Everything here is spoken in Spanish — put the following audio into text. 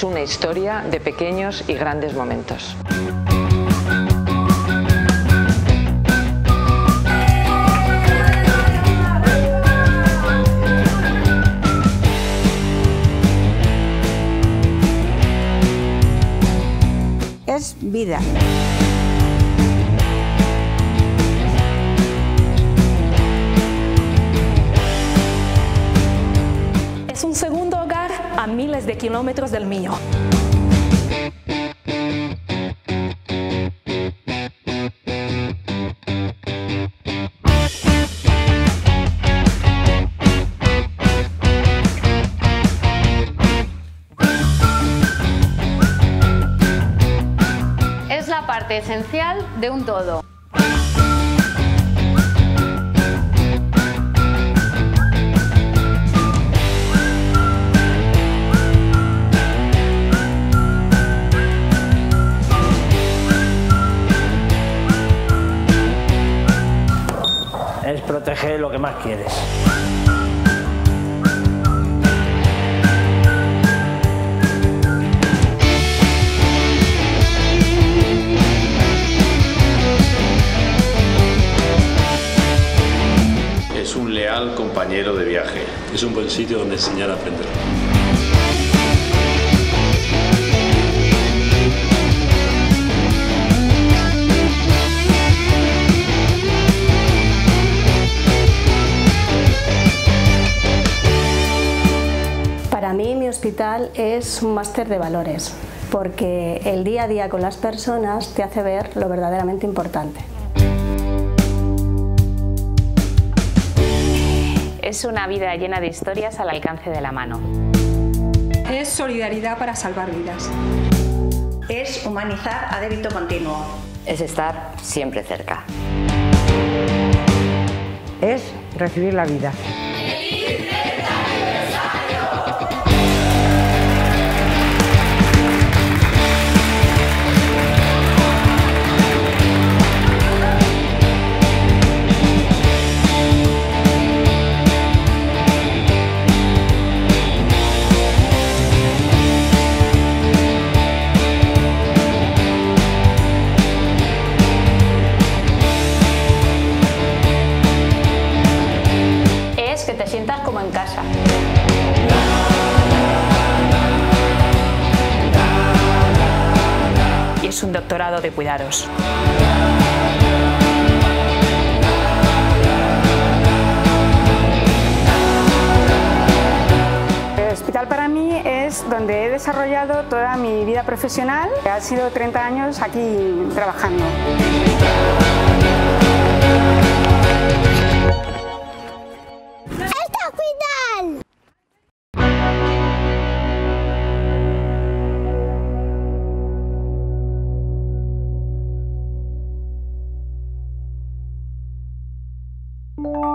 es una historia de pequeños y grandes momentos. Es vida. Kilómetros del mío. Es la parte esencial de un todo. Proteger lo que más quieres. Es un leal compañero de viaje. Es un buen sitio donde enseñar a aprender. Hospital es un máster de valores, porque el día a día con las personas te hace ver lo verdaderamente importante. Es una vida llena de historias al alcance de la mano. Es solidaridad para salvar vidas. Es humanizar a débito continuo. Es estar siempre cerca. Es recibir la vida. Doctorado de cuidados. El hospital para mí es donde he desarrollado toda mi vida profesional. Ha sido 30 años aquí trabajando. you